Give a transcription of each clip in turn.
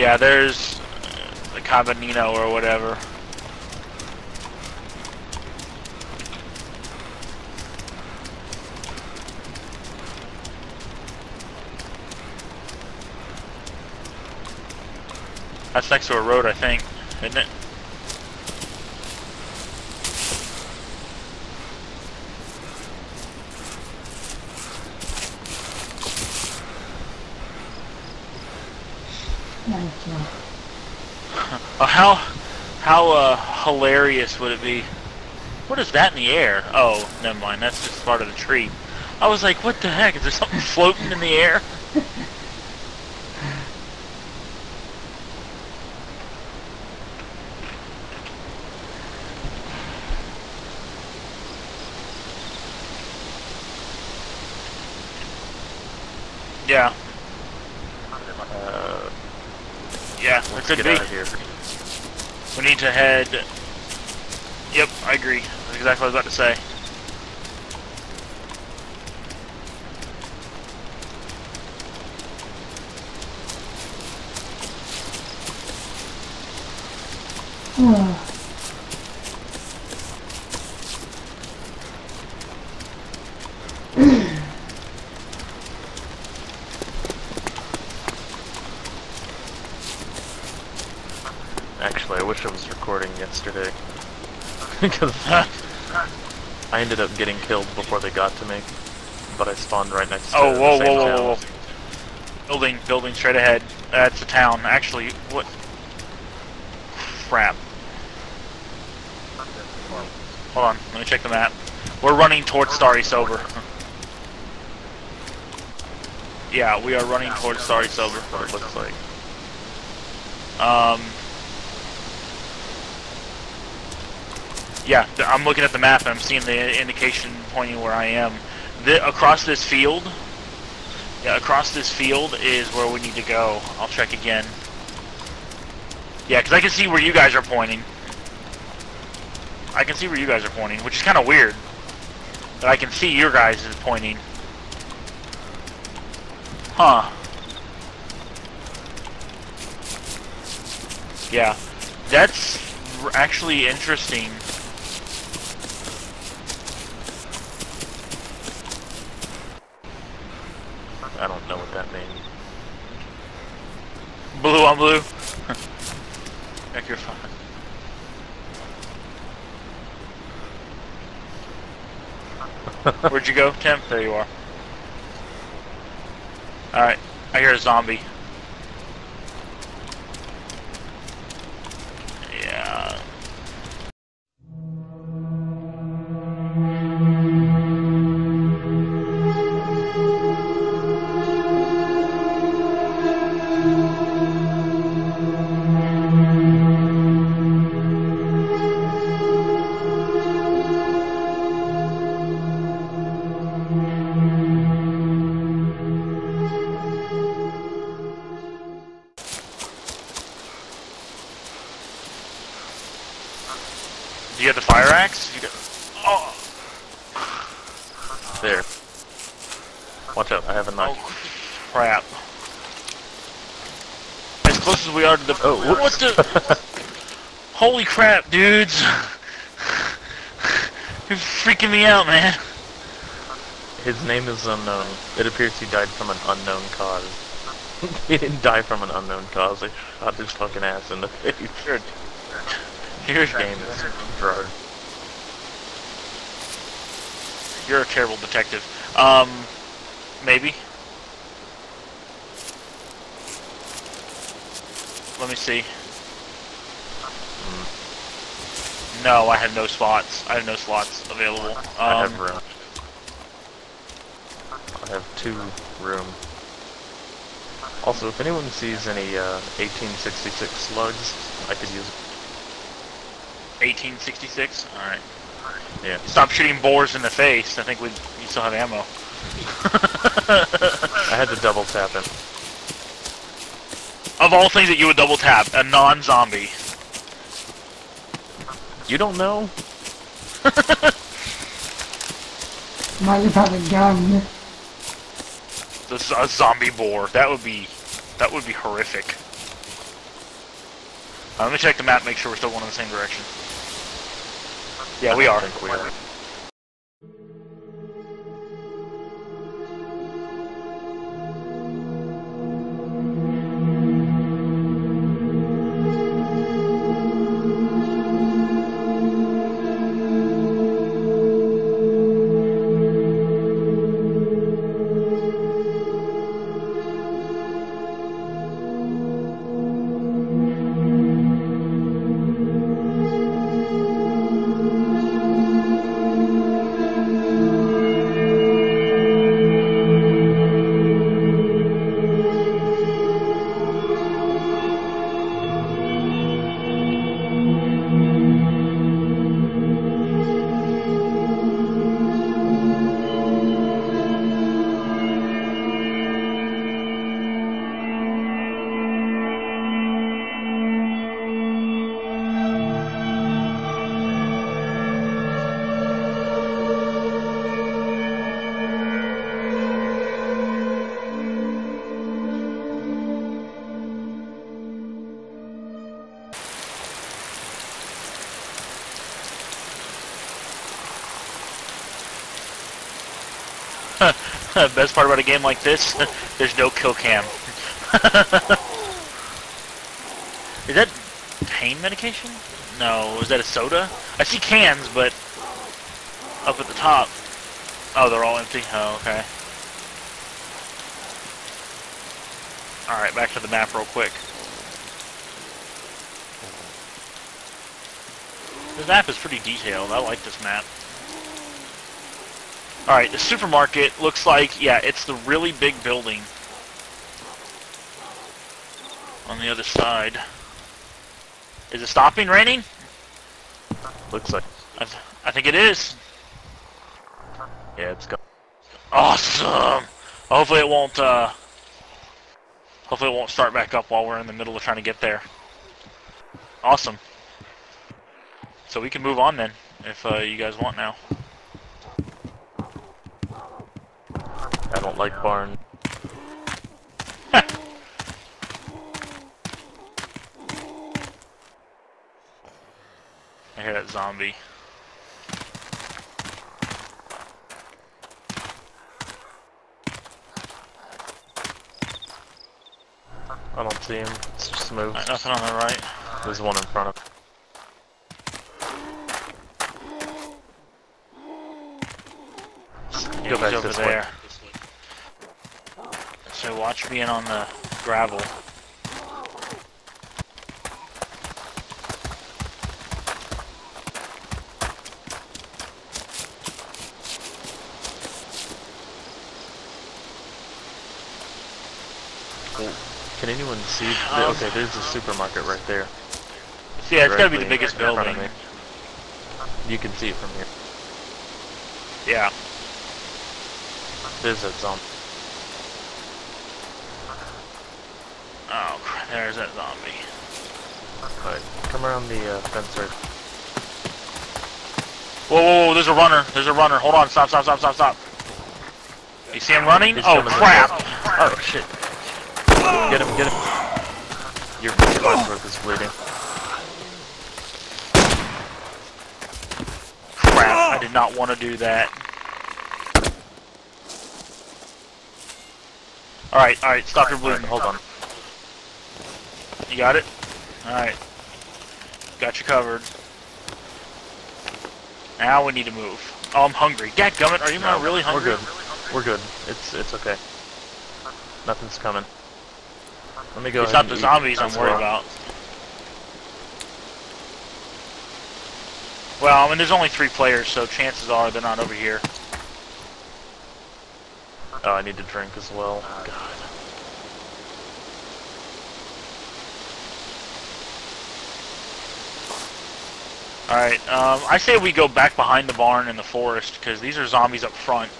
Yeah, there's the Kabanino or whatever. That's next to a road, I think, isn't it? Uh, how how uh, hilarious would it be? What is that in the air? Oh, never mind. That's just part of the tree. I was like, what the heck? Is there something floating in the air? Yeah, Uh, yeah, let's could get be. out of here. We need to head. Yep, I agree. That's exactly what I was about to say. Oh, Actually, I wish I was recording yesterday. because I ended up getting killed before they got to me. But I spawned right next to Oh, the whoa, same whoa, whoa, town. whoa, whoa. Building, building straight ahead. That's a town. Actually, what? Crap. Hold on, let me check the map. We're running towards Stary Sobor. Yeah, we are running towards Stary Sobor. It looks like. Um. Yeah, I'm looking at the map and I'm seeing the indication pointing where I am. The, across this field, yeah, across this field is where we need to go. I'll check again. Yeah, because I can see where you guys are pointing. I can see where you guys are pointing, which is kind of weird. But I can see your guys is pointing. Huh. Yeah, that's actually interesting. I don't know what that means. Blue on blue. Heck, you're fine. Where'd you go, Tim? There you are. Alright, I hear a zombie. Oh, what the... Holy crap, dudes! You're freaking me out, man. His name is unknown. It appears he died from an unknown cause. he didn't die from an unknown cause. They shot his fucking ass in the face. You're, you're, game is drug. you're a terrible detective. Um, maybe. Let me see. No, I have no spots. I have no slots available. Um, I have room. I have two room. Also, if anyone sees any uh, 1866 slugs, I could use 1866. All right. Yeah. Stop shooting boars in the face. I think we you still have ammo. I had to double tap him. Of all things that you would double tap, a non-zombie. You don't know? might just have a gun. This is a zombie boar. That would be that would be horrific. Uh, let me check the map, make sure we're still going in the same direction. Yeah, we don't are. think we are. The best part about a game like this, there's no kill cam. is that pain medication? No, is that a soda? I see cans, but up at the top. Oh, they're all empty? Oh, okay. Alright, back to the map real quick. This map is pretty detailed. I like this map. Alright, the supermarket looks like, yeah, it's the really big building on the other side. Is it stopping raining? Looks like. I, th I think it is. Yeah, it's gone. Awesome! Hopefully it won't, uh... Hopefully it won't start back up while we're in the middle of trying to get there. Awesome. So we can move on then, if uh, you guys want now. Don't like barn. I hear that zombie. I don't see him. It's just moved. Alright, nothing on the right. There's one in front of. Go back over this way. So watch being on the gravel. Can anyone see? the- Um, okay, there's a supermarket right there. Yeah, it's gotta be the biggest of building. You can see it from here. Yeah. There's that zombie. Oh, cr- there's that zombie. Alright, come around the uh, fence right. Whoa, whoa, whoa, there's a runner. There's a runner. Hold on, stop, stop, stop, stop, stop. You see him running? He's Oh, crap. Oh shit. Get him, get him. Your artwork is bleeding. Crap, I did not want to do that. Alright, alright, stop your Alright, bleeding. hold on. You got it? Alright. Got you covered. Now we need to move. Oh, I'm hungry. Dadgummit, are you not really hungry? We're good. We're good. It's it's okay. Nothing's coming. Let me go It's not the zombies I'm worried about. Well, I mean, there's only three players, so chances are they're not over here. Oh, I need to drink as well. Oh, God. Alright, um, I say we go back behind the barn in the forest, because these are zombies up front.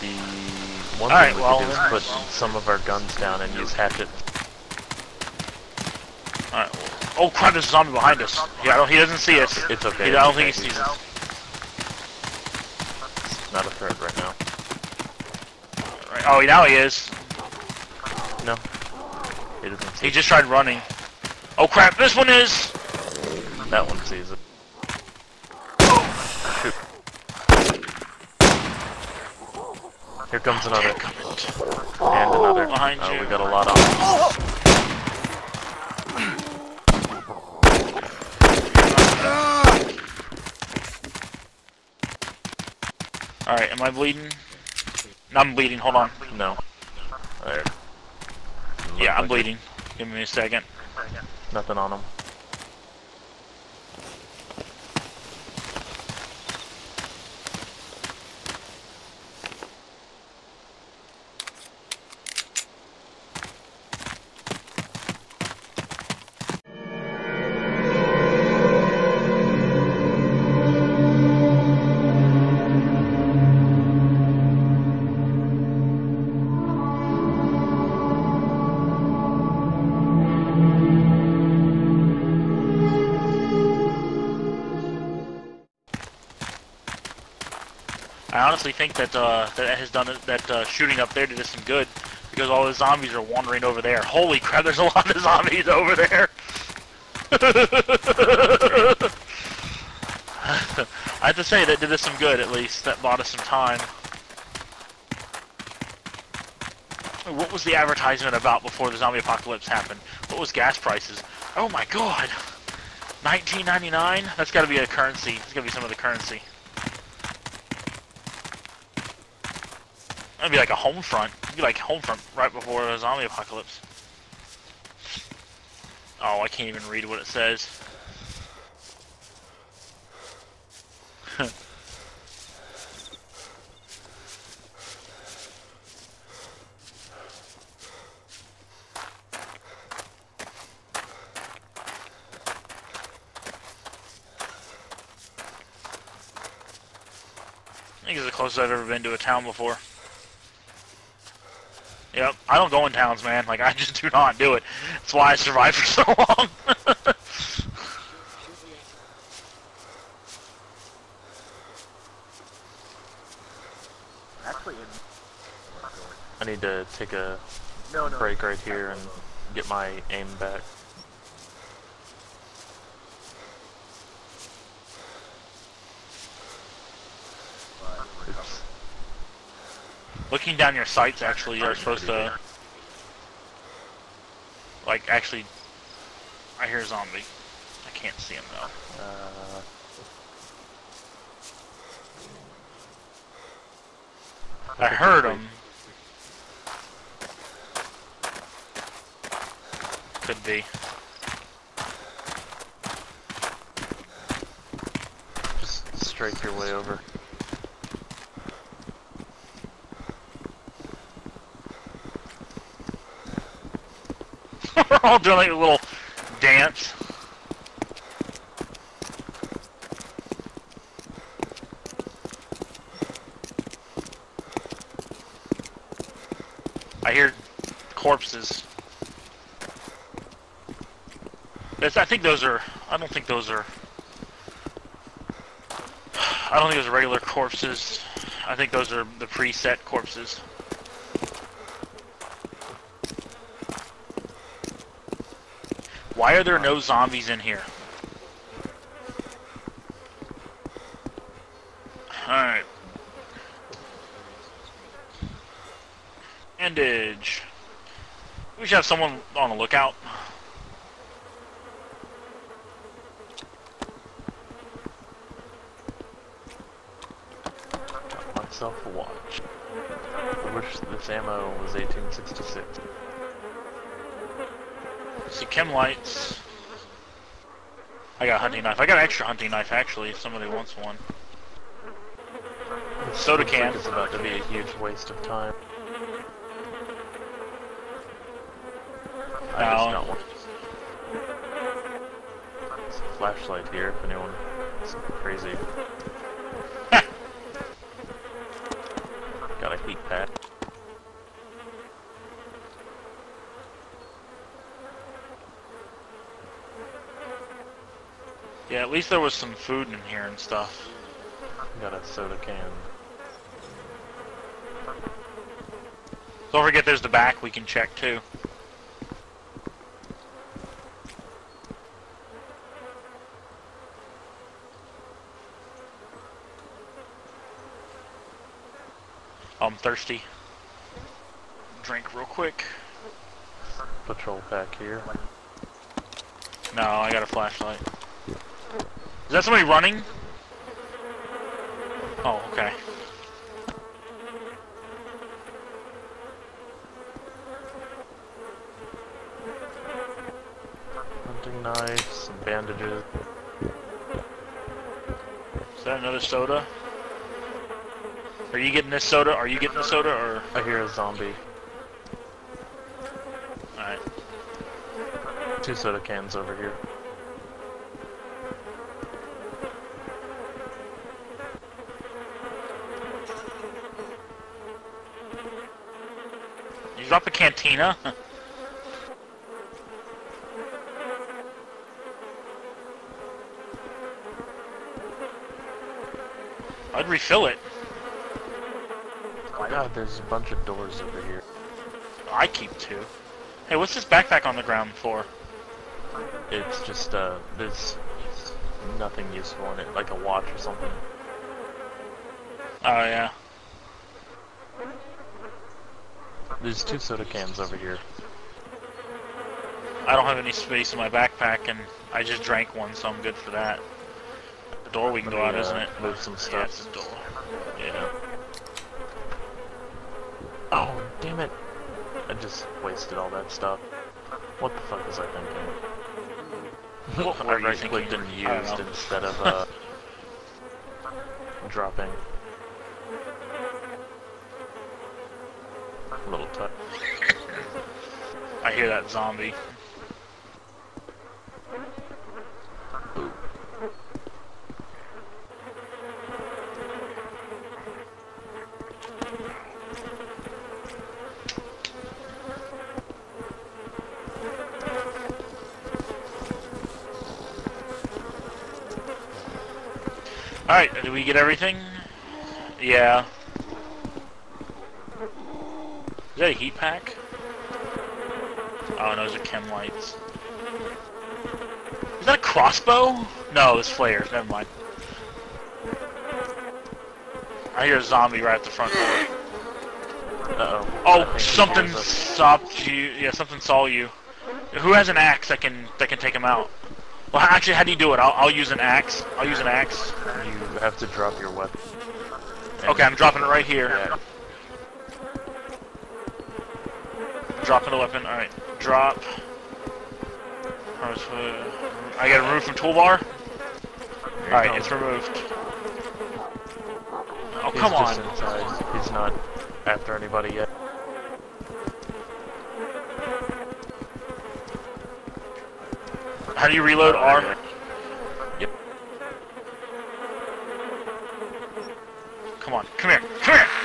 The one Alright, thing we well, could do is put some of our guns down and use hatchet. Alright, well, Oh crap, there's a zombie behind us. Yeah, he doesn't see us. It's okay. He- I don't think he sees us. Not a threat right now. Right. Oh, now he is. No. He doesn't see He just tried running. Oh crap, this one is! That one sees it. Here comes another. And another. Behind Uh, you. we got a lot on. Alright, am I bleeding? No, I'm bleeding, hold on. No. Yeah, I'm bleeding. Give me a second. Nothing on him. Honestly think that uh, that has done that uh, shooting up there did us some good because all the zombies are wandering over there. Holy crap! There's a lot of zombies over there. I have to say that did us some good at least. That bought us some time. What was the advertisement about before the zombie apocalypse happened? What was gas prices? Oh my god! 19.99? That's got to be a currency. It's got to be some of the currency. That'd be like a home front. It'd be like home front right before a zombie apocalypse. Oh, I can't even read what it says. I think it's the closest I've ever been to a town before. Yep, I don't go in towns, man. Like, I just do not do it. That's why I survived for so long. Actually, I need to take a no, no. break right here and get my aim back. Down your sights, actually, you're supposed to... Like, actually... I hear a zombie. I can't see him, though. Uh, I heard him. Could be. just strike your way over. We're all doing like a little dance. I hear corpses. I think those are. I don't think those are. I don't think those are regular corpses. I think those are the preset corpses. Why are there no zombies in here? Alright. Bandage. We should have someone on the lookout. Myself watch. I wish this ammo was 1866. Chem lights. I got a hunting knife. I got an extra hunting knife actually if somebody wants one. Soda Looks like can. It's about to be a huge waste of time. I just got one. It's a flashlight here if anyone is crazy. got a heat pad. Least there was some food in here and stuff. Got a soda can. Don't forget there's the back we can check too. I'm thirsty. Drink real quick. Patrol pack here. No, I got a flashlight. Is that somebody running? Oh, okay. Hunting knife, some bandages. Is that another soda? Are you getting this soda? Are you getting the soda or? I hear a zombie. Alright. Two soda cans over here. Drop a cantina? I'd refill it. Oh god, there's a bunch of doors over here. I keep two. Hey, what's this backpack on the ground for? It's just, uh, there's nothing useful in it, like a watch or something. Oh yeah. There's two soda cans over here. I don't have any space in my backpack, and I just drank one, so I'm good for that. The door we can go out, uh, isn't it? Move some stuff. the door. Yeah. Oh, damn it. I just wasted all that stuff. What the fuck was I thinking? What I were you right clicked thinking? and I used instead of, uh, dropping. A little touch. I hear that zombie. Alright, did we get everything? Yeah. Is that a heat pack? Oh, no, those are chem lights. Is that a crossbow? No, it's flares. Never mind. I hear a zombie right at the front door. Uh-oh. Oh, something has stopped you. Yeah, something saw you. Who has an axe that can that can take him out? Well, actually, how do you do it? I'll, I'll use an axe. I'll use an axe. You have to drop your weapon. Okay, I'm dropping it right here. Yeah. Dropping the weapon. Alright. Drop. Uh, I got it removed from toolbar? Alright, it's removed. Oh, He's come on. inside. He's not after anybody yet. How do you reload R? Yep. Come on. Come here. Come here!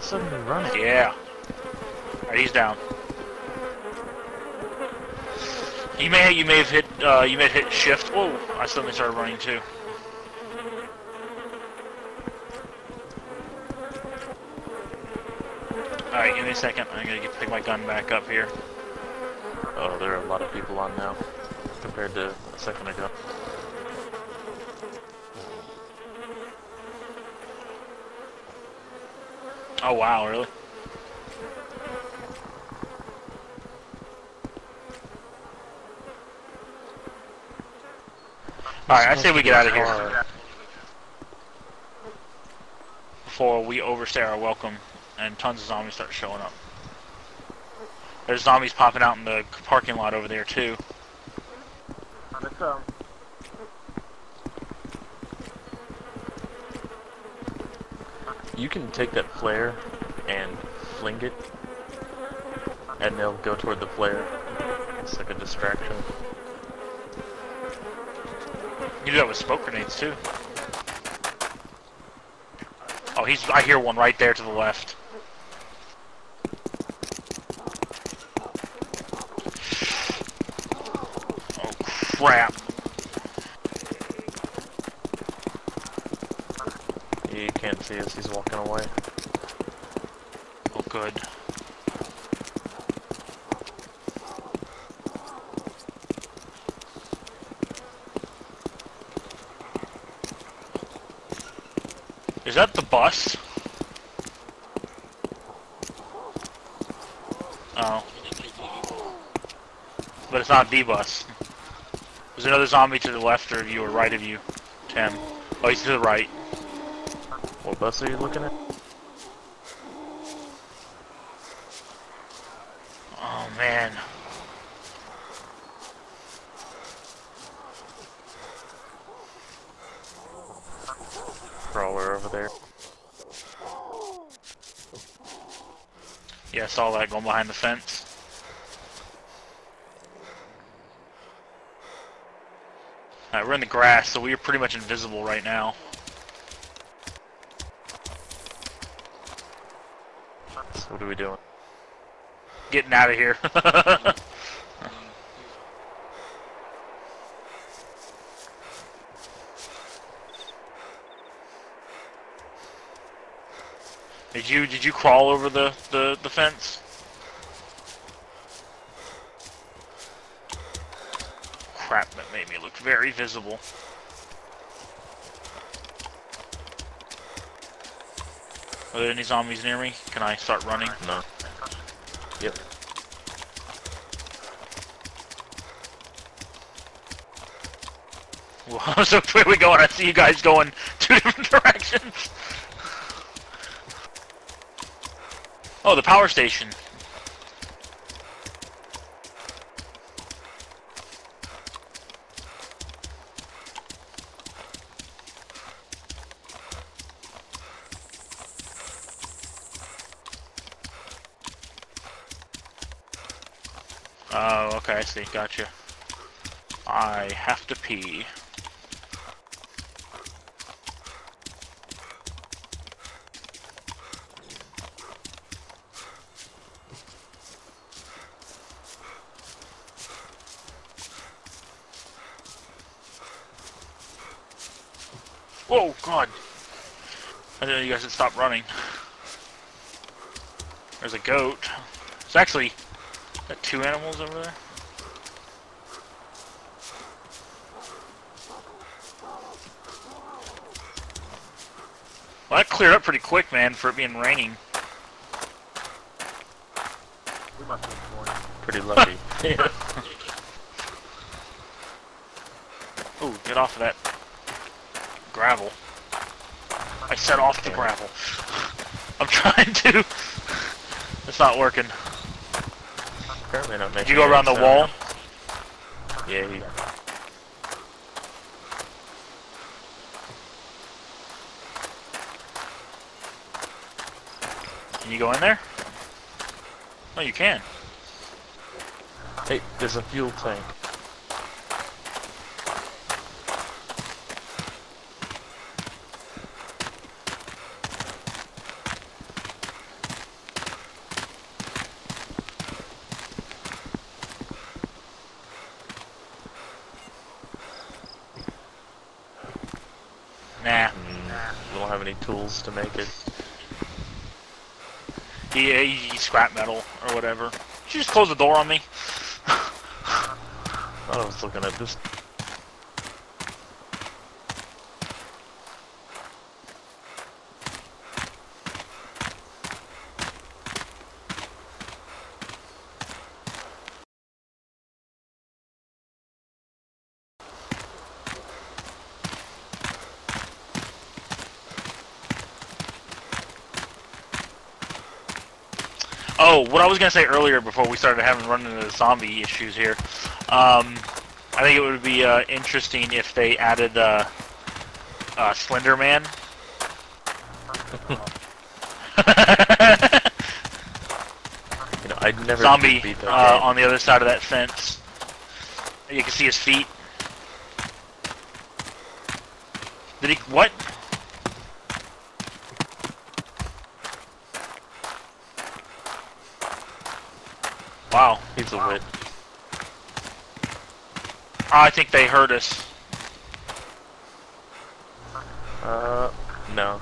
Suddenly running? Yeah. Alright, he's down. You may you may have hit uh, you may have hit shift. Whoa! I suddenly started running too. Alright, give me a second. I'm gonna get, pick my gun back up here. Oh, there are a lot of people on now compared to a second ago. Oh wow, really? Alright, I say we get out of here before we overstay our welcome and tons of zombies start showing up. There's zombies popping out in the parking lot over there too. You can take that flare and fling it, and they'll go toward the flare. It's like a distraction. You do that with smoke grenades too. Oh, he's. I hear one right there to the left. crap. He can't see us, he's walking away. Oh, good. Is that the bus? Oh. But it's not the bus. There's another zombie to the left of you or right of you, Tim. Oh, he's to the right. What bus are you looking at? Oh, man. Crawler over there. Yeah, I saw that going behind the fence. Alright, we're in the grass, so we are pretty much invisible right now. So what are we doing? Getting out of here. did you did you crawl over the, the, the fence? Crap, that made me look very visible. Are there any zombies near me? Can I start running? No. Yep. Well, so where we going? I see you guys going two different directions. Oh, the power station. Oh, okay, I see. Gotcha. I have to pee. Whoa, God! I didn't know you guys had stopped running. There's a goat. It's actually got two animals over there. Well, that cleared up pretty quick, man, for it being raining. Pretty lucky. Ooh, get off of that gravel. I set off the gravel. I'm trying to. It's not working. Apparently not making Did you go around the wall? Yeah. Can you go in there? Oh, you can. Hey, there's a fuel tank. Nah. Mm, we don't have any tools to make it. He, he scrap metal or whatever. Did you just close the door on me? thought I was looking at this. Oh, what I was gonna say earlier before we started having run into the zombie issues here, um, I think it would be uh, interesting if they added uh, uh, Slender Man. You know, I'd never zombie uh, on the other side of that fence. You can see his feet. Did he what? Wow. He's a wit. I think they heard us. Uh, no.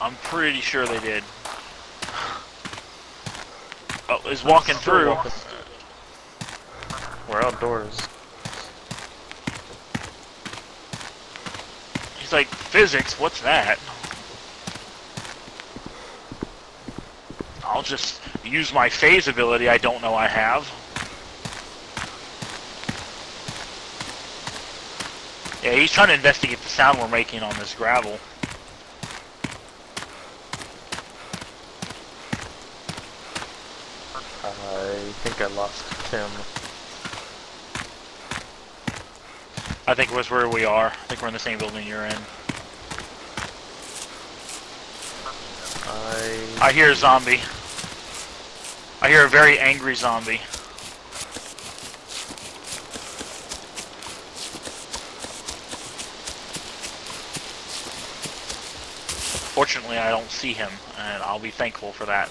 I'm pretty sure they did. Oh, is walking through. walking. We're outdoors. He's like, physics, what's that? I'll just use my phase ability I don't know I have. Yeah, he's trying to investigate the sound we're making on this gravel. I think I lost Tim. I think it was where we are. I think we're in the same building you're in. I I hear a zombie. I hear a very angry zombie. Fortunately, I don't see him, and I'll be thankful for that.